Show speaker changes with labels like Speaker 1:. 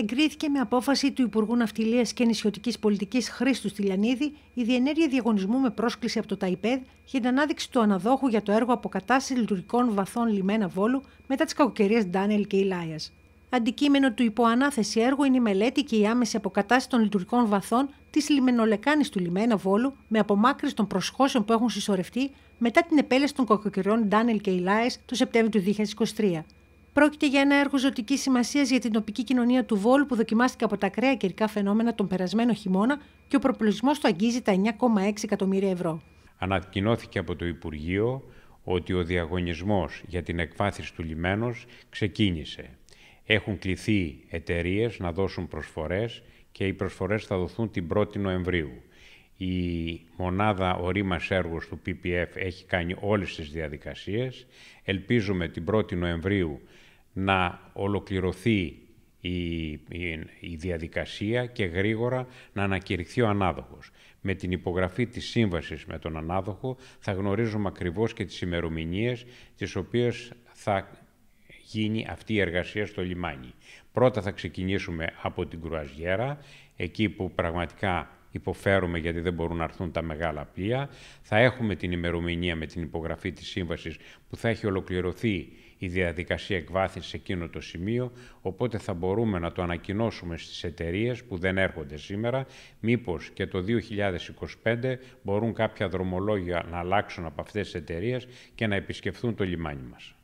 Speaker 1: Εγκρίθηκε με απόφαση του Υπουργού Ναυτιλίας και Νησιωτικής Πολιτικής Χρήστου Τηλιανίδη η διενέργεια διαγωνισμού με πρόσκληση από το ΤΑΙΠΕΔ για την ανάδειξη του αναδόχου για το έργο αποκατάστασης λειτουργικών βαθών λιμένα Βόλου μετά τις κακοκαιρίες Ντάνελ και Ηλάιας. Αντικείμενο του υποανάθεση έργου είναι η μελέτη και η άμεση αποκατάσταση των λειτουργικών βαθών της λιμενολεκάνης του λιμένα Βόλου με απομάκρυνση των προσχώσεων που έχουν συσσωρευτεί μετά την επέλεση των κακοκαιριών Ντάνελ και Ηλάιας το Σεπτέμβριο του 2023. Πρόκειται για ένα έργο ζωτικής σημασίας για την τοπική κοινωνία του Βόλου που δοκιμάστηκε από τα ακραία καιρικά φαινόμενα τον περασμένο χειμώνα και ο προπολογισμός του αγγίζει τα 9,6 εκατομμύρια ευρώ.
Speaker 2: Ανακοινώθηκε από το Υπουργείο ότι ο διαγωνισμός για την εκβάθηση του λιμένος ξεκίνησε. Έχουν κληθεί εταιρείες να δώσουν προσφορές και οι προσφορές θα δοθούν την 1η Νοεμβρίου. Η μονάδα ορίμας έργους του PPF έχει κάνει όλες τις διαδικασίες. Ελπίζουμε την 1η Νοεμβρίου να ολοκληρωθεί η, η, διαδικασία και γρήγορα να ανακηρυχθεί ο ανάδοχος. Με την υπογραφή της σύμβασης με τον ανάδοχο θα γνωρίζουμε ακριβώς και τις ημερομηνίες τις οποίες θα γίνει αυτή η εργασία στο λιμάνι. Πρώτα θα ξεκινήσουμε από την Κρουαζιέρα, εκεί που πραγματικά υποφέρουμε γιατί δεν μπορούν να έρθουν τα μεγάλα πλοία. Θα έχουμε την ημερομηνία με την υπογραφή της σύμβασης που θα έχει ολοκληρωθεί η διαδικασία εκβάθυνσης σε εκείνο το σημείο, οπότε θα μπορούμε να το ανακοινώσουμε στις εταιρείες που δεν έρχονται σήμερα, μήπως και το 2025 μπορούν κάποια δρομολόγια να αλλάξουν από αυτές τις εταιρείες και να επισκεφθούν το λιμάνι μας.